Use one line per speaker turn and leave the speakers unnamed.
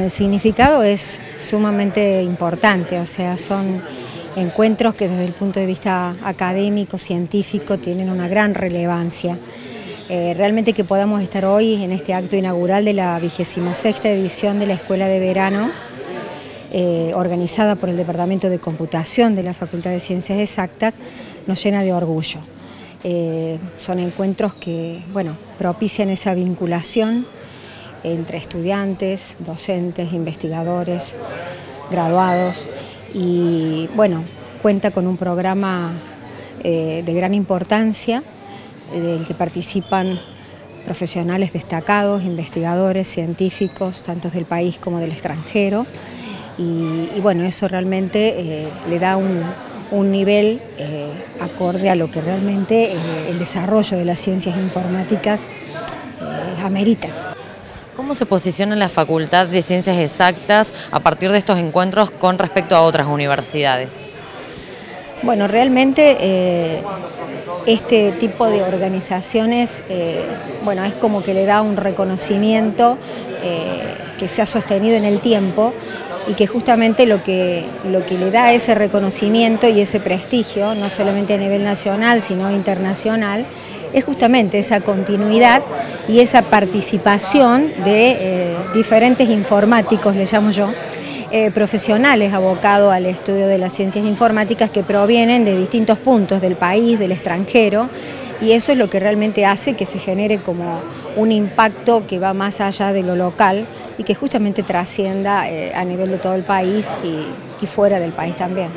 El significado es sumamente importante, o sea, son encuentros que desde el punto de vista académico, científico, tienen una gran relevancia. Eh, realmente que podamos estar hoy en este acto inaugural de la 26 edición de la Escuela de Verano, eh, organizada por el Departamento de Computación de la Facultad de Ciencias Exactas, nos llena de orgullo. Eh, son encuentros que bueno, propician esa vinculación entre estudiantes, docentes, investigadores, graduados y bueno, cuenta con un programa eh, de gran importancia del que participan profesionales destacados, investigadores, científicos, tanto del país como del extranjero y, bueno, eso realmente eh, le da un, nivel eh, acorde a lo que realmente el desarrollo de las ciencias informáticas amerita.
¿Cómo se posiciona la Facultad de Ciencias Exactas a partir de estos encuentros con respecto a otras universidades?
Bueno, realmente eh, este tipo de organizaciones, eh, bueno, es como que le da un reconocimiento eh, que se ha sostenido en el tiempo y que justamente lo que, lo que le da ese reconocimiento y ese prestigio, no solamente a nivel nacional, sino internacional, es justamente esa continuidad y esa participación de eh, diferentes informáticos, le llamo yo, eh, profesionales abocados al estudio de las ciencias informáticas que provienen de distintos puntos del país, del extranjero, y eso es lo que realmente hace que se genere como un impacto que va más allá de lo local y que justamente trascienda eh, a nivel de todo el país y fuera del país también.